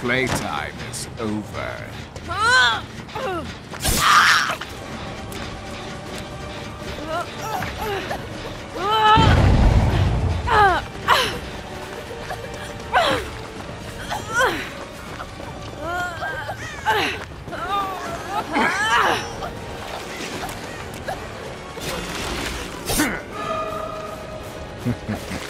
Playtime is over.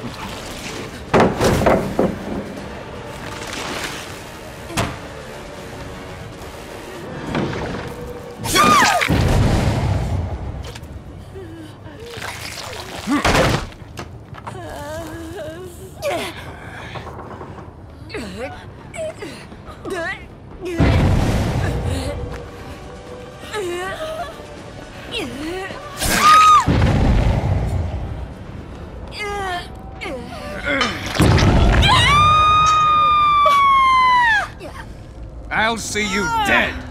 I'll see you dead!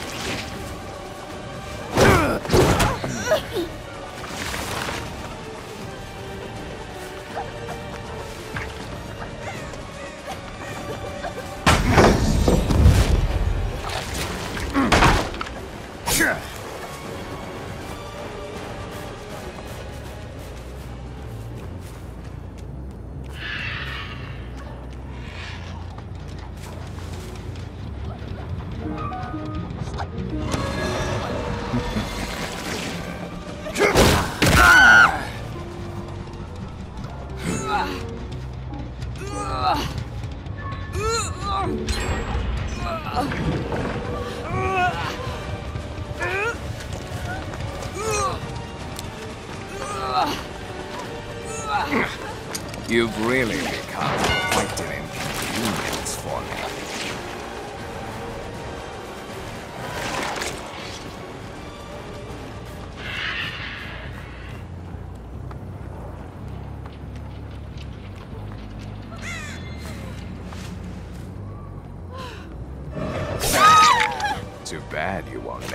You've really become quite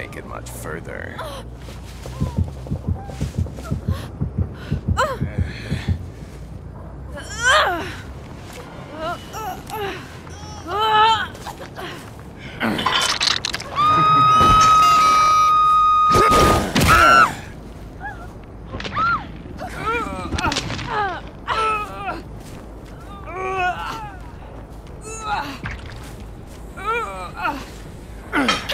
make it much further.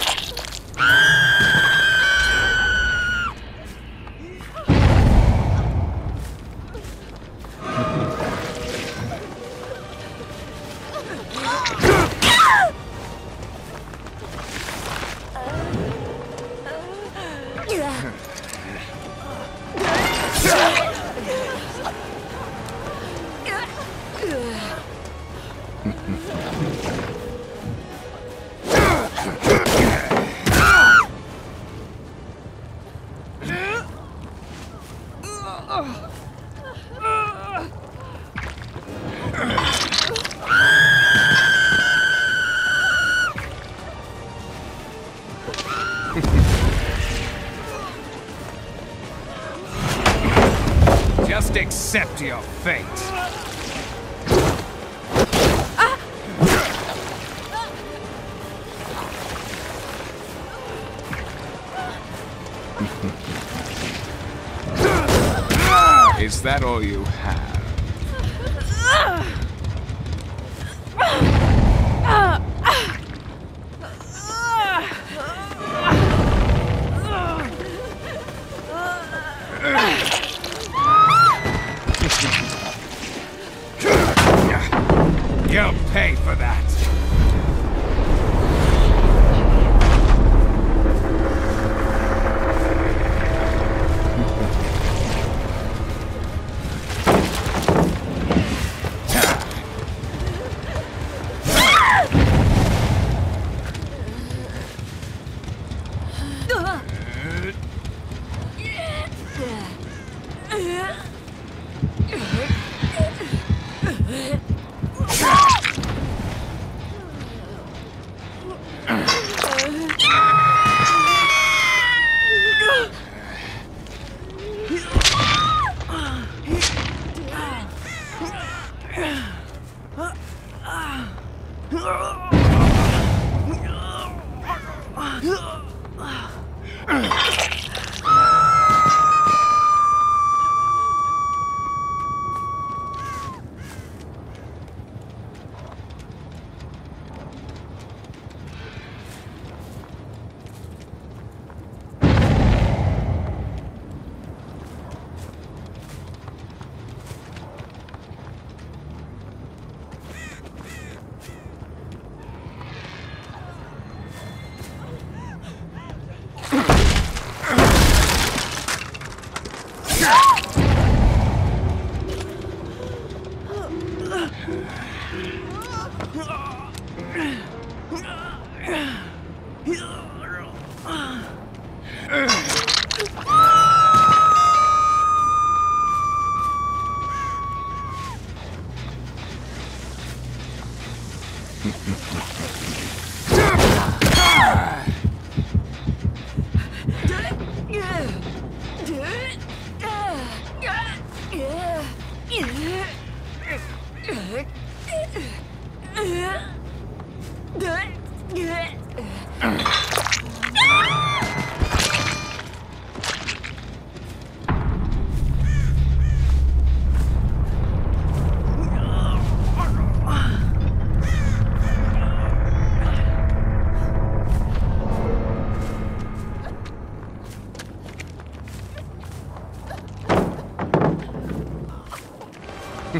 Just accept your fate. That all you have? 啊 Ha Ugh!